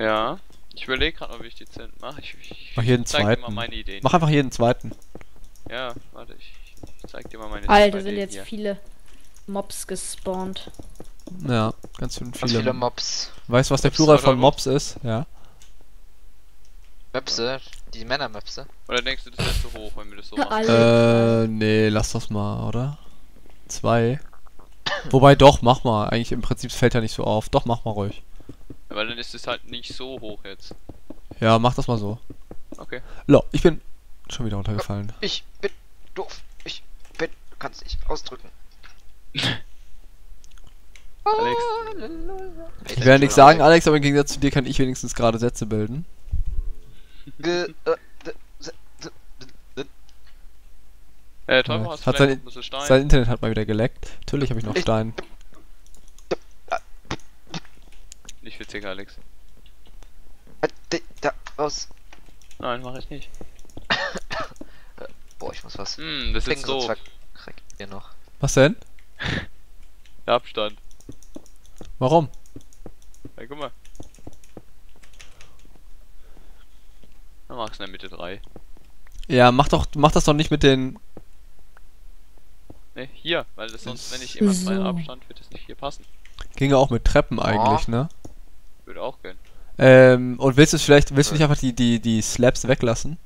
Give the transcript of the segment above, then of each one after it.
Ja. Ich überlege gerade mal, wie ich die Zent mache. Ich, ich Mach jeden zeig dir mal zweiten. meine Ideen. Mach einfach jeden zweiten. Ja, warte, ich, ich zeig dir mal meine Alter, sind jetzt hier. viele Mobs gespawnt. Ja, ganz schön Ganz viele viele. Mobs. Weißt du, was der Plural von? Mobs ist? Ja. Möpse, die Männermöpse. Oder denkst du, das ist zu hoch, wenn wir das so machen? Äh, nee, lass das mal, oder? Zwei. Wobei doch, mach mal. Eigentlich im Prinzip fällt ja nicht so auf. Doch, mach mal ruhig. Weil dann ist es halt nicht so hoch jetzt. Ja, mach das mal so. Okay. Lo, ich bin schon wieder runtergefallen. Ich bin doof. Ich bin. Du kannst dich ausdrücken. Alex. Ich werde nichts sagen, Alex, aber im Gegensatz zu dir kann ich wenigstens gerade Sätze bilden. Ge äh, Äh, Teufel, hast du sein- noch ein bisschen Stein? Sein Internet hat mal wieder geleckt. Natürlich habe ich noch Ich- Nicht witzig, Alex. d- Da, raus. Nein, mach ich nicht. Boah, ich muss was. Hm, das ist so. hier noch. Was denn? Der Abstand. Warum? Ja, guck mal. Dann machst du in der Mitte 3. Ja, mach doch, mach das doch nicht mit den. Ne, hier, weil das sonst, wenn ich immer zwei So. Abstand, wird das nicht hier passen. Ging ja auch mit Treppen eigentlich, ne? Würde auch gehen. Ähm, und willst du es vielleicht, willst du nicht einfach die, die, die Slaps weglassen?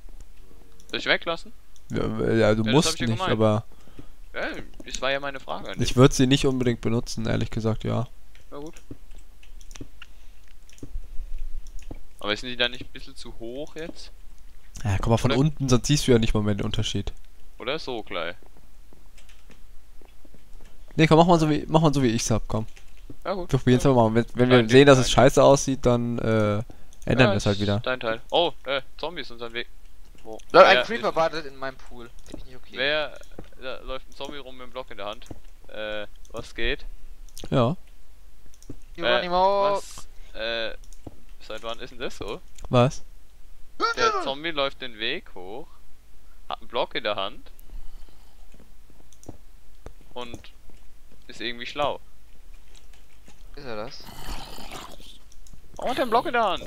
Soll ich weglassen? Ja, äh, ja du hab musst ich ja nicht, gemeint. aber Ja, das war ja meine Frage ich würde sie nicht unbedingt benutzen, ehrlich gesagt, ja. Na gut. Aber sind die dann nicht ein bisschen zu hoch jetzt? Ja, guck mal, von Oder- unten, sonst siehst du ja nicht mal mehr den Unterschied. Oder so gleich? Nee, komm, mach mal so wie, mach mal so wie ich's hab, komm. Ja gut. Wir probieren es ja. mal. Wenn, wenn wir sehen, dass es scheiße aussieht, dann äh, ändern Ja, wir es halt wieder. Dein Teil. Oh, äh, Zombies unseren Weg. Wo? Lol, ein Creeper ist- wartet in meinem Pool. Finde ich nicht okay. Wer da läuft ein Zombie rum mit dem Block in der Hand? Äh, was geht? Ja, Geronimo! Was? Äh, seit wann ist denn das so? was? Der Zombie läuft den Weg hoch, hat einen Block in der Hand und ist irgendwie schlau. Ist er das? Oh, hat er einen Block in der Hand?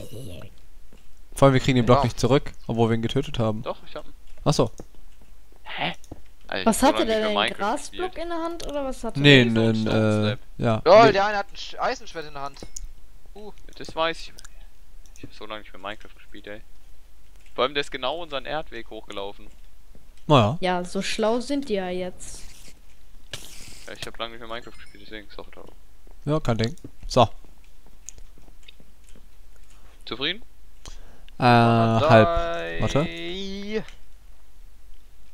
Vor allem, wir kriegen den Block Wow. nicht zurück, obwohl wir ihn getötet haben. Doch, ich hab ihn. Achso. Hä? Alter, ich Was hatte der denn? Minecraft Grasblock gespielt. in der Hand oder was hatte Nee, so ein nen, äh, ja. Lol, Nee. der eine hat ein Sch- Eisenschwert in der Hand. Das weiß ich. Ich hab so lange nicht mehr Minecraft gespielt, ey. Vor allem, der ist genau unseren Erdweg hochgelaufen. Naja. Ja, so schlau sind die ja jetzt. Ja, ich hab lange nicht mehr Minecraft gespielt, deswegen ist auch da. Ja, kein Ding. So. Zufrieden? Äh, halb. Warte. Ja,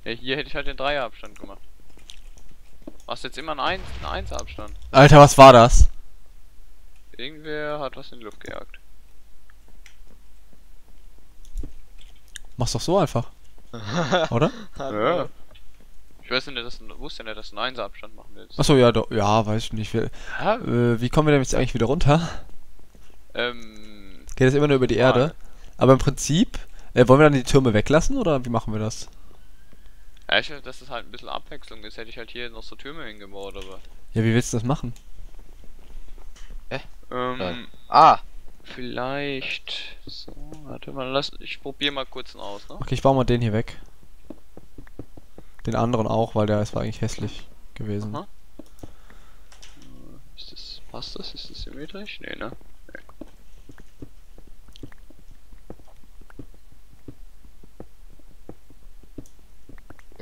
hier hätte ich halt den Dreierabstand gemacht. Machst jetzt immer einen, Eins, einen Einserabstand. Alter, was war das? Irgendwer hat was in die Luft gejagt. Mach's doch so einfach. Oder? Ja. Weiß nicht, dass, wusste nicht, dass du einen Einserabstand machen willst. Achso, ja, doch, ja, weiß ich nicht. Hä? äh, wie kommen wir denn jetzt eigentlich wieder runter? Ähm, Geht das immer nur über die. Erde? Aber im Prinzip, äh, wollen wir dann die Türme weglassen oder wie machen wir das? ja, ich, dass es halt ein bisschen Abwechslung ist, hätte ich halt hier noch so Türme hingebaut, aber. Ja, wie willst du das machen? Ähm, Ah, vielleicht. So, warte mal, lass. Ich probiere mal kurz einen aus, ne? Okay, ich baue mal den hier weg. Den anderen auch, weil der ist war eigentlich hässlich gewesen. Aha. Ist das. Passt das? Ist das symmetrisch? Nee, ne?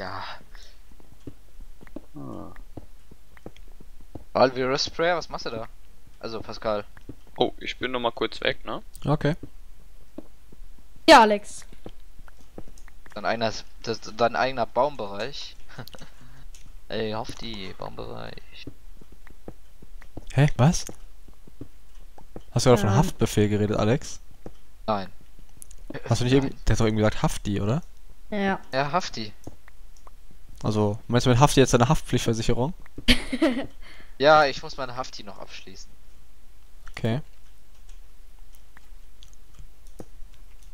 ja. Ah. Alvira Sprayer, was machst du da? Also, Pascal. Oh, ich bin noch mal kurz weg, ne? Okay. Ja, Alex. Dein eigener, das, dein eigener Baumbereich. Ey, hoff die, Baumbereich. Hä, was? Hast du gerade von Ähm. Haftbefehl geredet, Alex? Nein. Hast du nicht irgendwie, der hat doch irgendwie gesagt Hafti, oder? Ja. Ja, Hafti. Also, meinst du mit Hafti jetzt deine Haftpflichtversicherung? Ja, ich muss meine Hafti noch abschließen. Okay.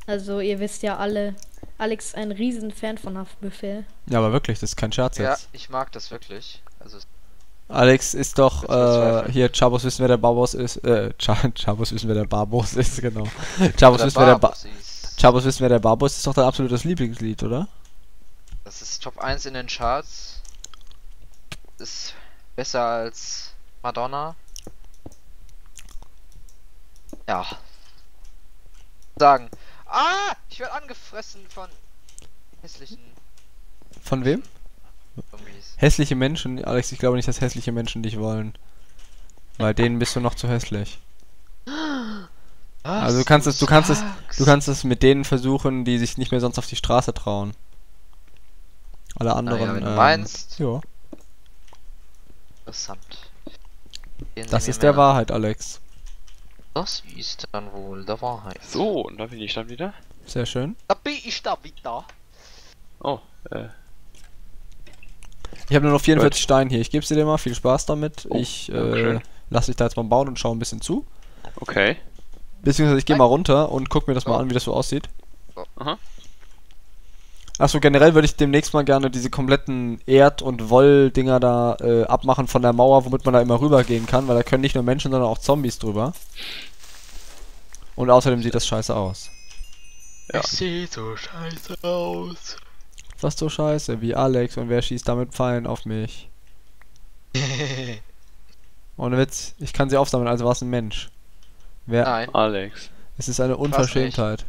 Also, ihr wisst ja alle, Alex ist ein riesen Fan von Haftbefehl. Ja, aber wirklich, das ist kein Scherz Ja, jetzt. ich mag das wirklich. Also, Alex ist doch, äh, hier, Chabos wissen, wer der Barbos ist. Äh, Cha- Chabos wissen, wer der Barbos ist, genau. Chabos wissen, wer der ba Barbos ist. Chabos wissen, wer der Barbos ist, ist doch dein absolutes Lieblingslied, oder? Das ist Top 1 in den Charts. Ist besser als Madonna. Ja. Sagen. Ah! Ich werde angefressen von hässlichen Von wem? Zombies. Hässliche Menschen? Alex, ich glaube nicht, dass hässliche Menschen dich wollen. Weil denen bist du noch zu hässlich. Was Also du kannst es- du kannst es-. Du kannst es mit denen versuchen, die sich nicht mehr sonst auf die Straße trauen. Alle anderen. Naja, wenn du ähm, meinst. Ja, Interessant. Gehen das ist der mehr- Wahrheit, Alex. Das ist dann wohl der Wahrheit. So, und da bin ich dann wieder. Sehr schön. Da bin ich da wieder. Oh, äh, Ich habe nur noch 44 Steine hier. Ich gebe sie dir mal. Viel Spaß damit. Oh, ich äh, lasse dich da jetzt mal bauen und schaue ein bisschen zu. okay. Beziehungsweise ich gehe mal runter und guck mir das mal Oh. an, wie das so aussieht. Aha. Achso, generell würde ich demnächst mal gerne diese kompletten Erd- und Woll-Dinger da äh, abmachen von der Mauer, womit man da immer rübergehen kann, weil da können nicht nur Menschen, sondern auch Zombies drüber. Und außerdem sieht das scheiße aus. Ja. Es sieht so scheiße aus. Was so scheiße wie Alex und wer schießt damit Pfeilen auf mich? Ohne Witz, ich kann sie aufsammeln, also war es ein Mensch. Wer? Nein. Alex. Es ist eine Unverschämtheit.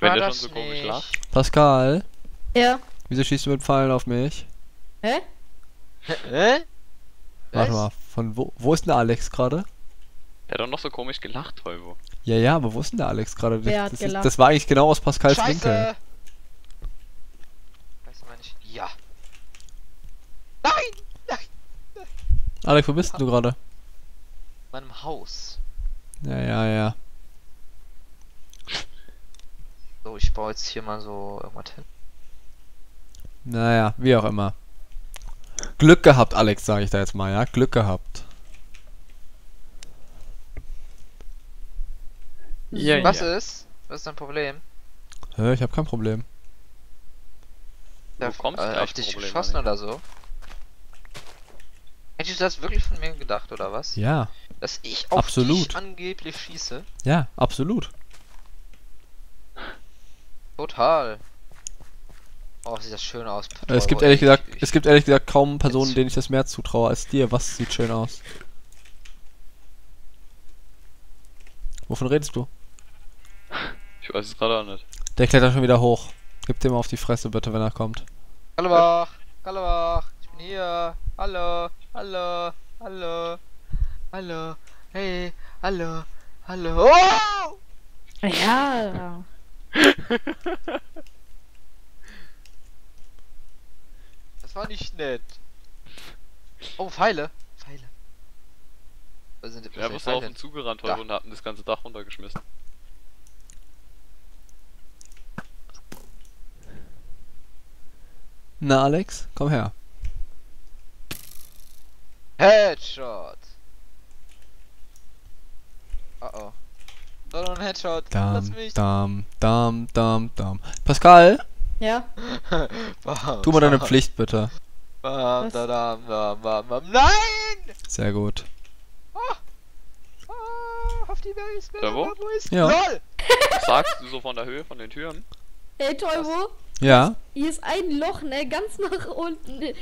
Wenn War der schon das so komisch nicht. lacht. Pascal, Ja. wieso schießt du mit Pfeilen auf mich? Hä? Hä? Warte Was? mal, von wo, wo ist denn der Alex gerade? Der hat doch noch so komisch gelacht, Teubo. Ja, ja, aber wo ist denn der Alex gerade? Das, Wer hat das, ist- das war eigentlich genau aus Pascals Scheiße! Winkel. Weißt du, meine ich. Ja. Nein! Alex, wo bist denn du gerade? In meinem Haus. Ja, ja, ja. So, ich baue jetzt hier mal so irgendwas hin. Naja, wie auch immer. Glück gehabt, Alex, sage ich da jetzt mal, ja? Glück gehabt. Ja, Was ja. ist? Was ist dein Problem? Hä, ich habe kein Problem. Der kommst äh, auf dich Probleme, geschossen oder so? Hättest du das wirklich von mir gedacht, oder was? Ja, Dass ich auf Absolut. dich angeblich schieße? ja, absolut. Total. Oh, sieht das schön aus. Äh, Es gibt Patrol, ehrlich gesagt, Ich- es gibt ehrlich gesagt kaum Personen, denen ich das mehr zutraue als dir. Was sieht schön aus? Wovon redest du? Ich weiß es gerade auch nicht. Der klettert schon wieder hoch. Gib dem mal auf die Fresse bitte, wenn er kommt. Kallebach! Kallebach! Ich bin hier! Hallo! Hallo! Hallo! Hallo! Hey! Hallo! Hallo! Oh! Ja. Das war nicht nett. Oh, Pfeile! Pfeile. Was sind was Ja, Pfeile auf uns zugerannt heute und hatten das ganze Dach runtergeschmissen. Na, Alex, komm her. Headshot! Oh oh. Noch ein Headshot. Lass Dam, mich. dam, dam, dam, dam. Pascal, Ja. Bam, tu mal deine bam, Pflicht bitte. Bam, da, dam, bam, bam, bam. Nein! Sehr gut. Ah, auf die Berge Da wo? Wo ist Ja. LOL! Was sagst du so von der Höhe von den Türen? Hey, Teubo. Ja, Hier ist ein Loch, ne? Ganz nach unten. Äh,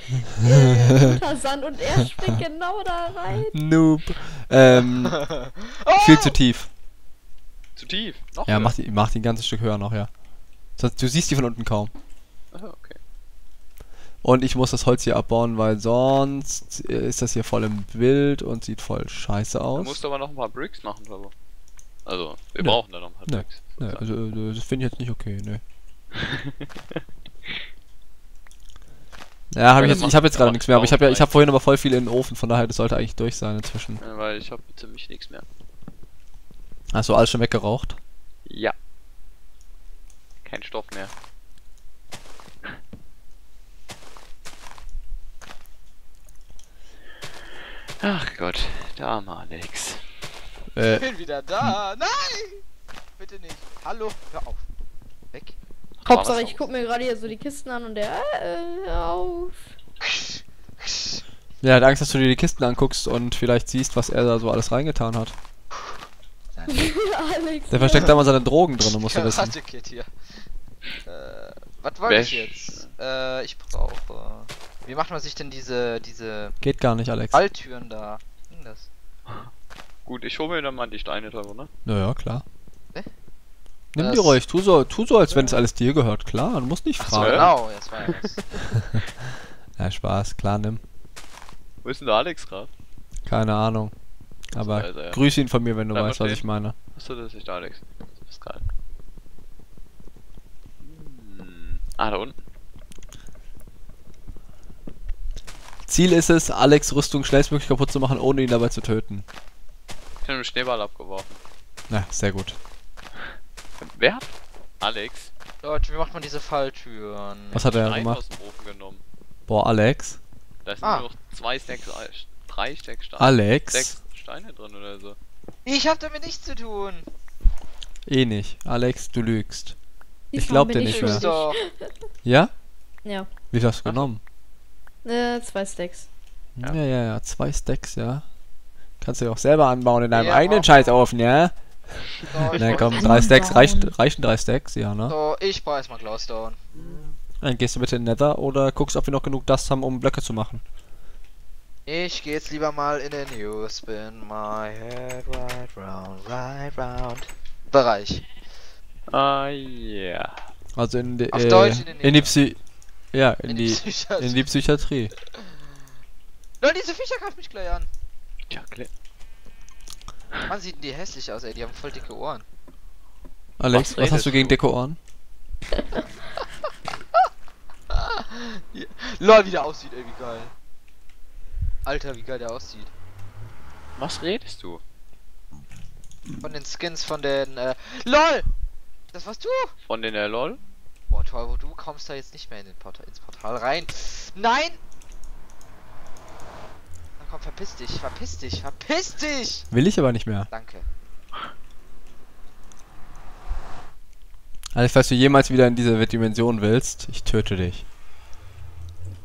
unter Sand und er springt genau da rein. Noob. Ähm, Oh! viel zu tief. Zu tief. Noch Ja, höher. mach die, mach die ein ganzes Stück höher noch, ja. Sonst, du siehst die von unten kaum. Aha, okay. Und ich muss das Holz hier abbauen, weil sonst ist das hier voll im Bild und sieht voll scheiße aus. musst du aber noch ein paar Bricks machen, Teubo. Also, wir Nö. brauchen da noch ein paar Nö. Bricks. Ne, also, äh, das finde ich jetzt nicht okay, ne. Ja, habe Ja, ich jetzt, ich habe jetzt gerade nichts mehr, aber ich habe ja, ich habe vorhin aber voll viel in den Ofen, von daher das sollte eigentlich durch sein inzwischen. Ja, weil ich habe ziemlich nichts mehr. Hast du alles schon weggeraucht? Ja. Kein Stoff mehr. Ach Gott, der arme Alex. Ich Äh, bin wieder da! Nein! Bitte nicht. Hallo, hör auf. Hauptsache, ich guck mir gerade hier so die Kisten an und der, äh, auf. Ja, hat Angst, dass du dir die Kisten anguckst und vielleicht siehst, was er da so alles reingetan hat. Alex. Der versteckt da mal seine Drogen drin, musst du wissen. Hier. Äh, was wollte ich jetzt? Äh, ich brauche. Wie macht man sich denn diese, diese Geht gar nicht, Alex. Falltüren da? Was das? Gut, ich hole mir dann mal die Steine drüber, ne? Naja, klar. Nimm die Das- ruhig, tu so, tu so, als wenn es alles dir gehört. Klar, du musst nicht Ach so, fragen. genau, jetzt war das. Ja, Spaß, klar, nimm. Wo ist denn der Alex gerade? Keine Ahnung. Aber weiß er ja. grüß ihn von mir, wenn du Bleib weißt, was ich meine. Achso, das ist nicht Alex. Das ist geil. Hm. Ah, da unten. Ziel ist es, Alex Rüstung schnellstmöglich kaputt zu machen, ohne ihn dabei zu töten. Ich habe einen Schneeball abgeworfen. Na, sehr gut. Wer hat Alex Leute, wie macht man diese Falltüren? Was hat er Stein gemacht? aus dem Ofen genommen? Boah, Alex. Da sind Ah. nur noch zwei Stacks, Ei- drei Stacks Steine. Alex. Sechs Steine drin oder so. Ich hab damit nichts zu tun. Eh nicht. Alex, du lügst. Ich Diesmal glaub dir nicht mehr. Doch. Ja? Ja. Wie viel hast du genommen? Äh, zwei Stacks. Ja, Ja. ja, ja. Zwei Stacks, ja. Kannst du ja auch selber anbauen in deinem Ja, eigenen. Scheißofen, ja? So, Na komm, drei Stacks. Reicht, reichen drei Stacks, ja, ne? so, ich brauch erstmal Glowstone. Dann gehst du bitte in den Nether oder guckst, ob wir noch genug Dust haben, um Blöcke zu machen. Ich geh jetzt lieber mal in den You Spin my head right round, right round. Bereich. Ah, ja. Also in, die, Auf äh, Deutsch in den in die. Psy... Ja, in, die... Psychiatrie. In die Psychiatrie. Leute, diese Viecher greifen mich gleich an. Tja, klar. Mann, sieht die hässlich aus, ey. Die haben voll dicke Ohren. Alex, Was was, hast du gegen dicke Ohren? Lol, wie der aussieht, ey, wie geil. Alter, wie geil der aussieht. Was redest du? Von den Skins von den, äh. LOL! Das warst du? Von den äh, LOL? Boah, toll, wo du kommst da jetzt nicht mehr in den Portal, ins Portal rein. Nein! Komm, verpiss dich, verpiss dich, verpiss dich! Will ich aber nicht mehr. Danke. Alex, falls du jemals wieder in diese Dimension willst, ich töte dich.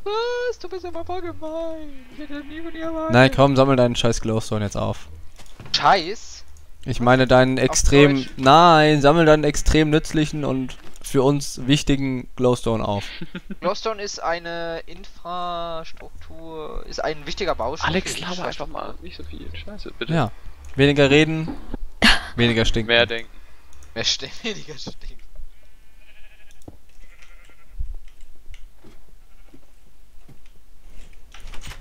Was? Du bist aber voll gemein. Ich hätte nie von dir erwartet. Nein, komm, sammel deinen scheiß Glowstone jetzt auf. Scheiß. Ich meine deinen extrem... Nein, sammel deinen extrem nützlichen und für uns wichtigen Glowstone auf. Glowstone ist eine Infrastruktur, ist ein wichtiger Baustein. Alex, laber einfach mal. Nicht so viel. Scheiße, bitte. Ja. Weniger reden, weniger stinken. Mehr denken. Mehr Ste weniger stinkt.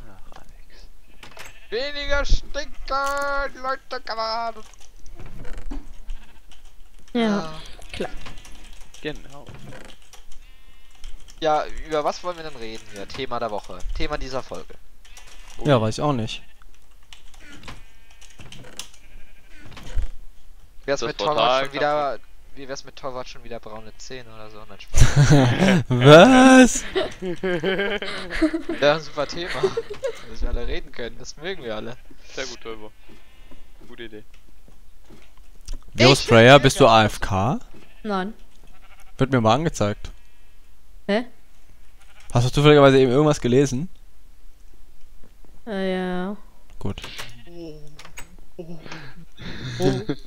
Ach, Alex. Weniger stinken, Leute, Kameraden. Ja, klar. Genau. Ja, über was wollen wir denn reden hier? Thema der Woche. Thema dieser Folge. Ja, weiß ich auch nicht. Wie wär's Das mit Torwart schon wieder. Wie wär's mit Torwart schon wieder braune Zähne oder so? Nein, Spaß. Was? ja, ein super Thema. Dass wir alle reden können, das mögen wir alle. Sehr gut, Turbo. Gute Idee. Virus Sprayer, bist du. AFK? Nein. Wird mir mal angezeigt. Hä? Hast du zufälligerweise eben irgendwas gelesen? Äh, ja. Gut.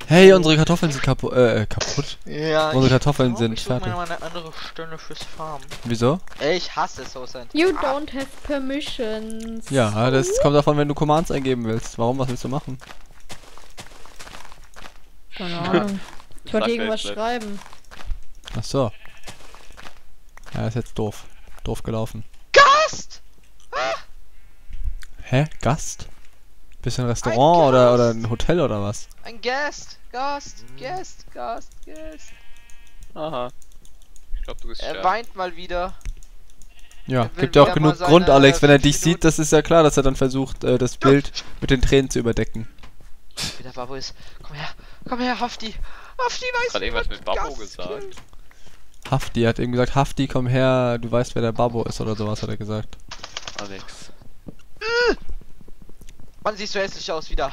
Hey, unsere Kartoffeln sind kapu äh, kaputt. Ja, Unsere ich Kartoffeln glaub, sind ich fertig. mal eine andere Stelle fürs Farmen. Wieso? Ey, ich hasse so sein. You Ah, don't have permissions. Ja, das kommt davon, wenn du Commands eingeben willst. Warum, was willst du machen? Keine Ahnung. Ich wollte irgendwas schreiben. Ach so. Ja, ist jetzt doof. Doof gelaufen. Gast! Hä? Gast? Bist du ein Restaurant oder, oder ein Hotel oder was? Ein Gast! Gast! Gast! Gast! Gast! Aha. Ich glaube, du bist Er sterben. weint mal wieder. Ja, gibt ja auch genug Grund, Alex. Wenn er dich sieht, Minuten- das ist ja klar, dass er dann versucht, äh, das Bild mit den Tränen zu überdecken. Wie der Babo ist. Komm her! Komm her, Hafti! Hafti weiß Gerade wie irgendwas man mit Gast gesagt. killt. Hafti hat eben gesagt, Hafti, komm her, du weißt, wer der Babbo ist oder sowas, hat er gesagt. Alex. Mann, siehst du hässlich aus wieder.